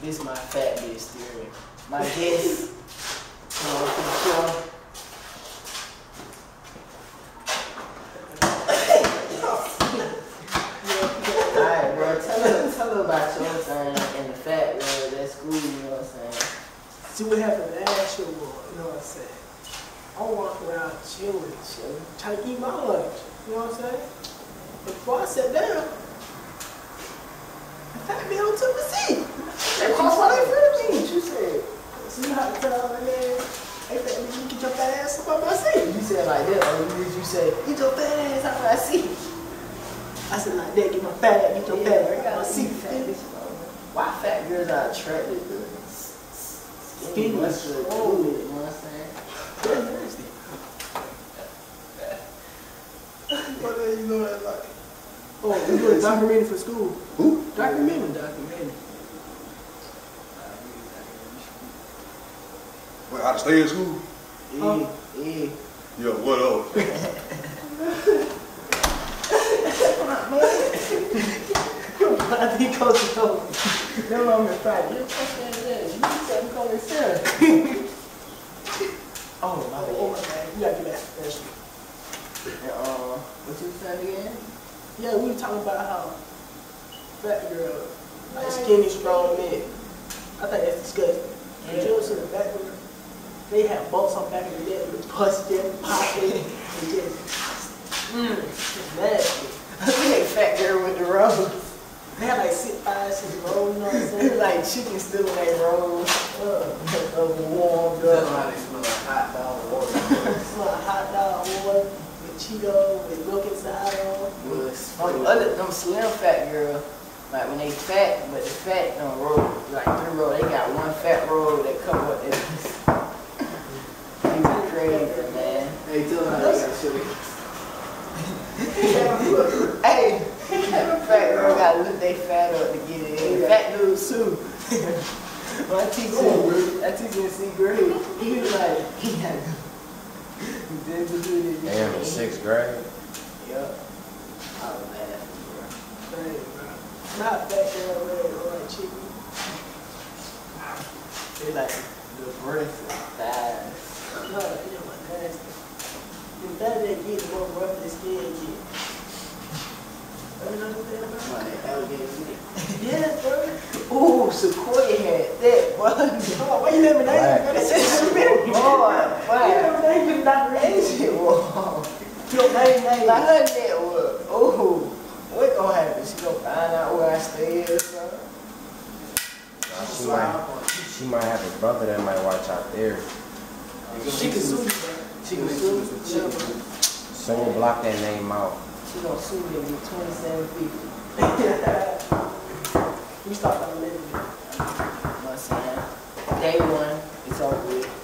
This is my fat bitch theory. My guess. On, to. Tell her, tell her about your thing in the fat world at school. You know what I'm saying? See what happened last year, boy, you know what I'm saying? I'm walking around chilling, chilling, trying to eat my lunch, you know what I'm saying? Before I sat down, the fat man took the seat. They crossed right in front of me. What you said? So you have to tell her, man, hey, fat man, you get your fat ass up on my seat. You said like that, or you did you say, get your fat ass out of my seat? I said like that, get my fat ass, get your fat ass out of my seat. Why fat girls are attracted to Skinny, muscular strong. dude, you know what I'm saying? That's nasty. But then you know that like Oh, we doing a documentary for school. who? Documentary, documentary. Wait, how to stay in school? Oh, yeah, yeah. Yeah, what up? I think Coach told me. No longer Friday. You're fucking there. You said I'm calling Sarah. Oh, my Oh, bad. my bad. You gotta get that professional. And, uh, what you said again? Yeah, we were talking about how fat girl, like skinny, strong men. I think that's disgusting. But you ever see the fat girl? They have bumps on back of the neck with just popping and just, mm, it's nasty. Look at fat girl with the rose. They have like six thighs and roll, you know what I'm saying? like chicken still in that rose. Uh, Of warmed That's up. why they smell like hot dog water. smell like hot dog water with Cheeto with milk inside of. Oh, the other, them slim fat girl, like when they fat, but the fat don't roll, like three roll, they got one fat roll that cover up their Man. Hey, sugar. Hey, that fat girl gotta lift they fat up to get it. Fat dudes too. My teacher, that teacher in sixth grade, he was like, he had. Damn, sixth grade. I laughing, bro. Not fat girl red or chicken. They like the breast and. You know what I'm saying, bro? Ooh, Sequoia that, boy. On, why you let me a minute. Boy, You boy. never named it, not That shit was. Your name, name. Like her neck was. Ooh, what gonna happen? She gonna find out where I stay or something? Nah, she might, she might have a brother that might watch out there. She can sue you. She gonna sue me. She Yeah, gonna- bro. So we'll block that name out. She gonna sue me and get twenty-seven fifty. We stopped on the minute. You know what I'm saying? Day one, it's over with.